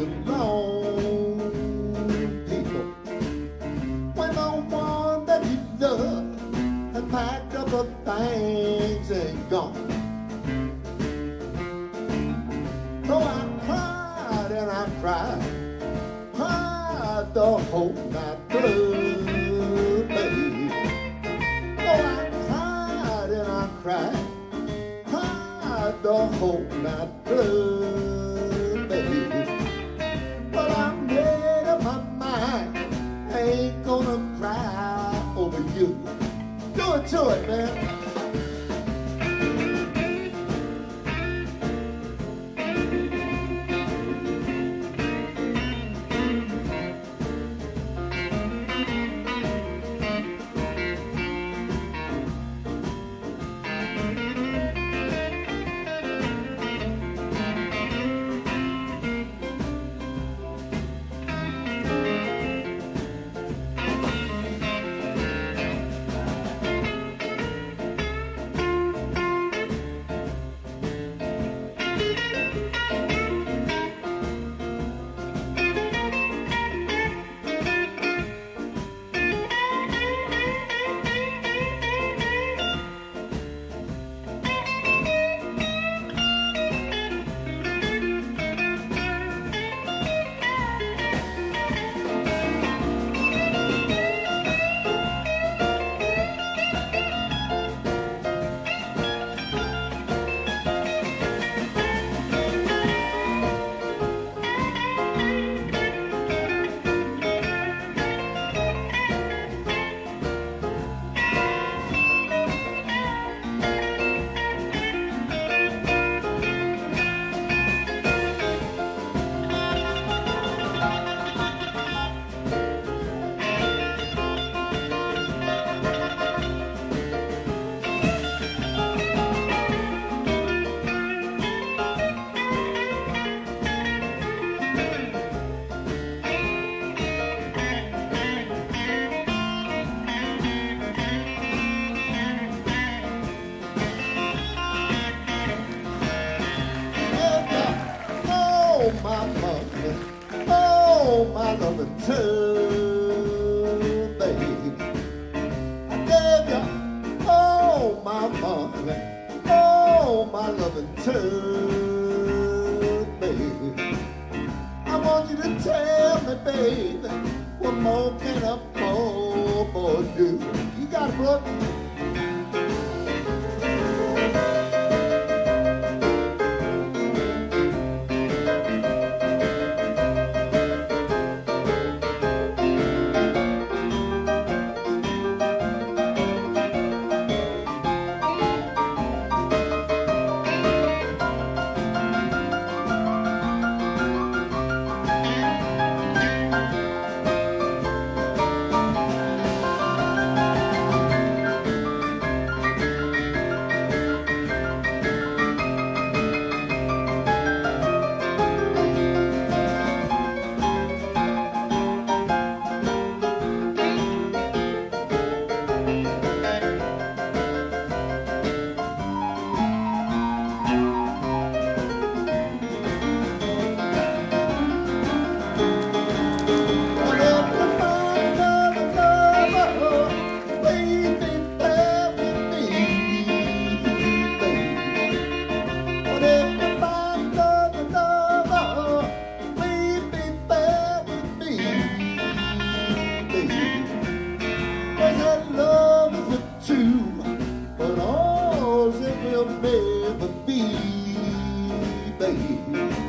to wrong people. When the one that heaped up had packed up her things and gone. So I cried and I cried, cried the whole night through, baby. So I cried and I cried, cried the whole night through. Do it to it, man. I gave you, oh, my mother, oh, my loving too. I want you to tell me, baby, what more can a poor boy do? You got a brother? baby.